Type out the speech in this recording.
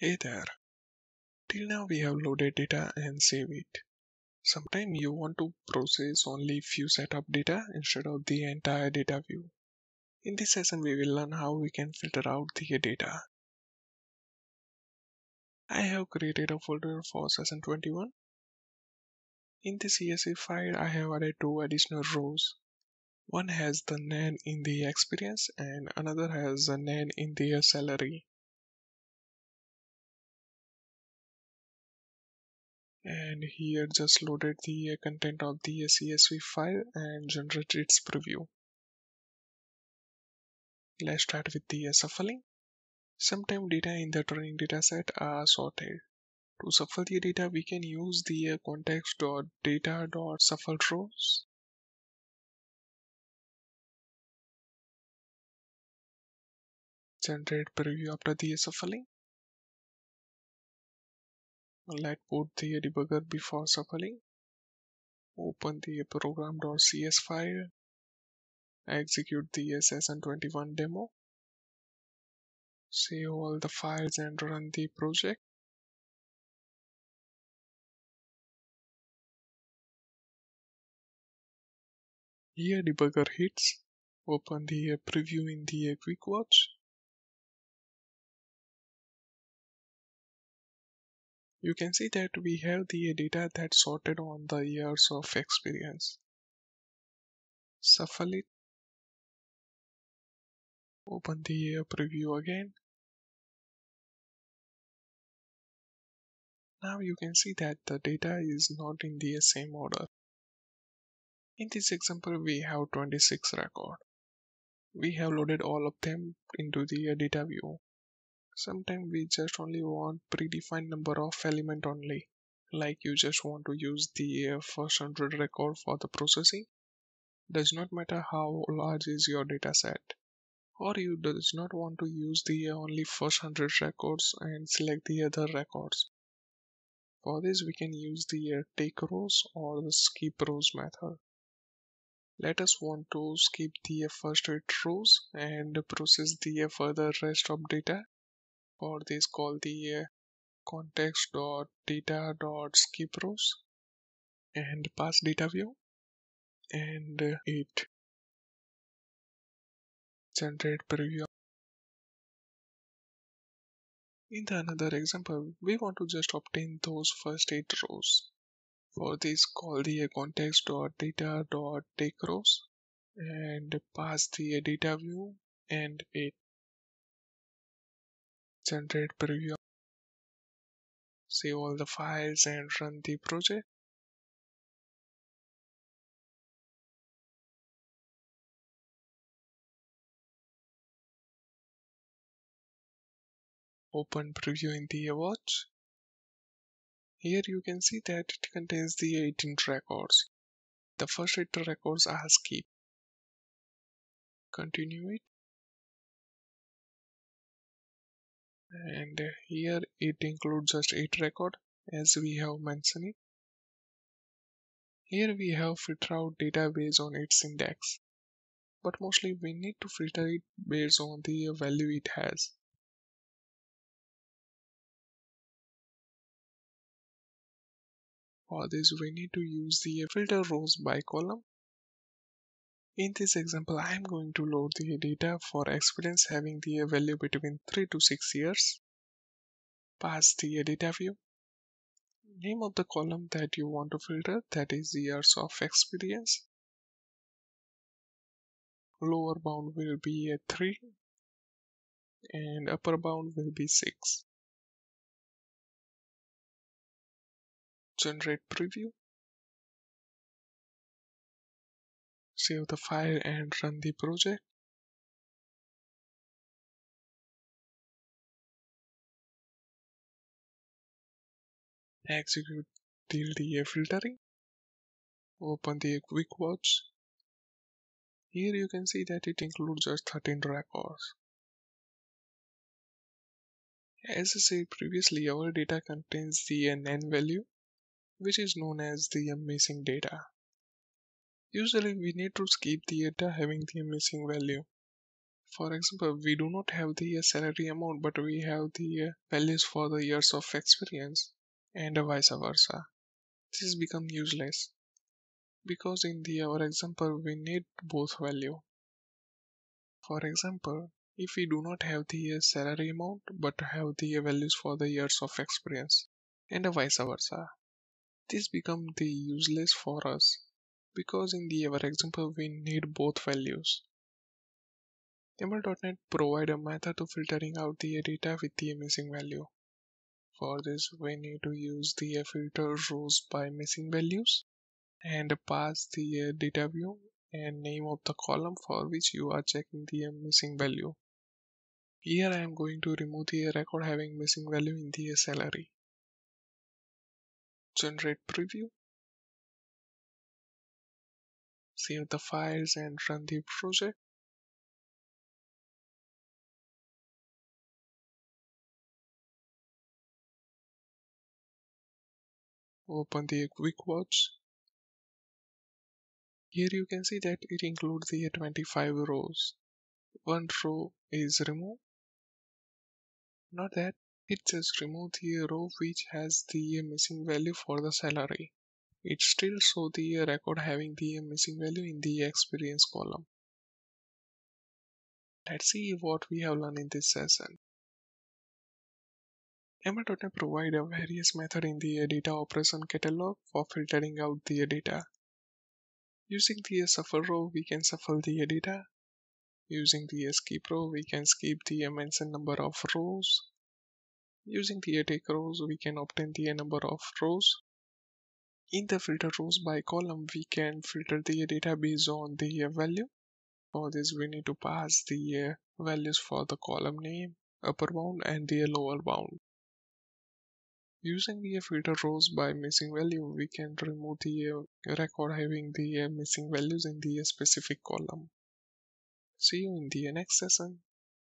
Hey there. Till now we have loaded data and save it. Sometimes you want to process only few set of data instead of the entire data view. In this session we will learn how we can filter out the data. I have created a folder for session 21. In the CSV file I have added two additional rows. One has the NaN in the experience and another has the NaN in the salary. And here just loaded the uh, content of the CSV file and generated its preview. Let's start with the uh, shuffling. Sometimes data in the training dataset are sorted. To shuffle the data, we can use the uh, context.data.shuffle rows. Generate preview after the shuffling. Let's put the debugger before shuffling. Open the program.cs file. Execute the SSN21 demo. Save all the files and run the project. Here debugger hits. Open the preview in the quick watch. You can see that we have the data that's sorted on the years of experience. It. Open the preview again. Now you can see that the data is not in the same order. In this example, we have 26 records. We have loaded all of them into the data view. Sometimes we just only want predefined number of element only. Like you just want to use the first 100 record for the processing. Does not matter how large is your data set. Or you does not want to use the only first 100 records and select the other records. For this we can use the take rows or the skip rows method. Let us want to skip the first 8 rows and process the further rest of data for this call the uh, context.data.skip rows and pass data view and uh, it generate preview. In the another example we want to just obtain those first eight rows. For this call the uh, context.data.take rows and pass the data view and it generate preview. Save all the files and run the project. Open preview in the watch. Here you can see that it contains the 18 records. The first 8 records are skipped continue it and here it includes just 8 record as we have mentioned. Here we have filter out data based on its index but mostly we need to filter it based on the value it has. For this we need to use the filter rows by column. In this example I am going to load the data for experience having the value between 3 to 6 years. Pass the data view. Name of the column that you want to filter that is years of experience. Lower bound will be a 3 and upper bound will be 6. generate preview save the file and run the project. Execute the filtering. Open the quick watch. Here you can see that it includes just 13 records. As I said previously our data contains the NaN value which is known as the missing data. Usually we need to skip the data having the missing value. For example, we do not have the salary amount, but we have the values for the years of experience, and vice versa. This becomes useless because in the our example we need both value. For example, if we do not have the salary amount but have the values for the years of experience, and vice versa, this becomes the useless for us because in the our example we need both values. ML.NET provide a method to filtering out the data with the missing value. For this, we need to use the filter rows by missing values and pass the uh, data view and name of the column for which you are checking the uh, missing value. Here I am going to remove the record having missing value in the salary. Generate preview. Save the files and run the project. Open the quick watch. Here you can see that it includes the 25 rows. One row is removed. Not that, it just removed the row which has the missing value for the salary. It still shows the record having the missing value in the experience column. Let's see what we have learned in this session. ML.NET provide a various method in the data operation catalog for filtering out the data. Using the shuffle row, we can shuffle the data. Using the skip row, we can skip the mentioned number of rows. Using the take rows, we can obtain the number of rows. In the filter rows by column, we can filter the data based on the value. For this, we need to pass the values for the column name, upper bound and the lower bound. Using the filter rows by missing value, we can remove the uh, record having the uh, missing values in the specific column. See you in the next session.